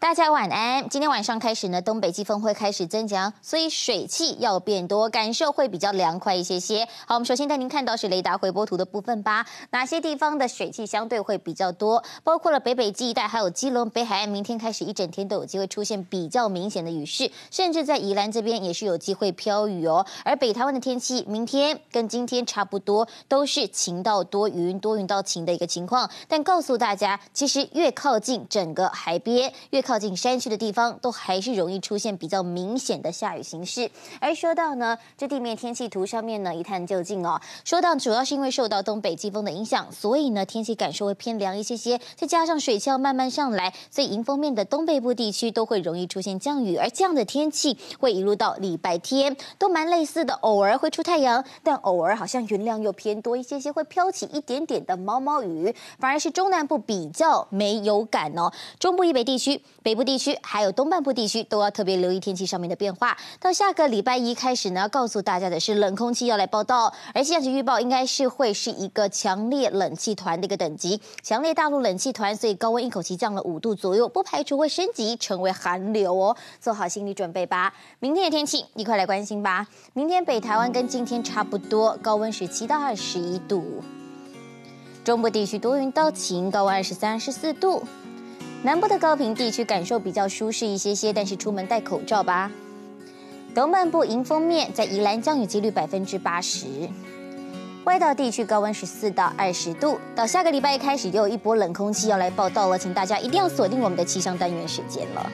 大家晚安。今天晚上开始呢，东北季风会开始增强，所以水汽要变多，感受会比较凉快一些些。好，我们首先带您看到是雷达回波图的部分吧。哪些地方的水汽相对会比较多？包括了北北基一带，还有基隆北海岸，明天开始一整天都有机会出现比较明显的雨势，甚至在宜兰这边也是有机会飘雨哦。而北台湾的天气，明天跟今天差不多，都是晴到多云，多云到晴的一个情况。但告诉大家，其实越靠近整个海边，越靠近山区的地方，都还是容易出现比较明显的下雨形势。而说到呢，这地面天气图上面呢，一探究竟哦。说到主要是因为受到东北季风的影响，所以呢，天气感受会偏凉一些些。再加上水汽要慢慢上来，所以迎风面的东北部地区都会容易出现降雨。而这样的天气会一路到礼拜天，都蛮类似的，偶尔会出太阳，但偶尔好像云量又偏多一些些，会飘起一点点的毛毛雨。反而是中南部比较没有感哦，中部以北地区。北部地区还有东半部地区都要特别留意天气上面的变化。到下个礼拜一开始呢，告诉大家的是冷空气要来报道，而气象局预报应该是会是一个强烈冷气团的一个等级，强烈大陆冷气团，所以高温一口气降了五度左右，不排除会升级成为寒流哦，做好心理准备吧。明天的天气一块来关心吧。明天北台湾跟今天差不多，高温十七到二十一度，中部地区多云到晴，高温二十三、二十四度。南部的高平地区感受比较舒适一些些，但是出门戴口罩吧。东半部迎风面在宜兰降雨几率百分之八十。外岛地区高温十四到二十度，到下个礼拜一开始又有一波冷空气要来报道了，请大家一定要锁定我们的气象单元时间了。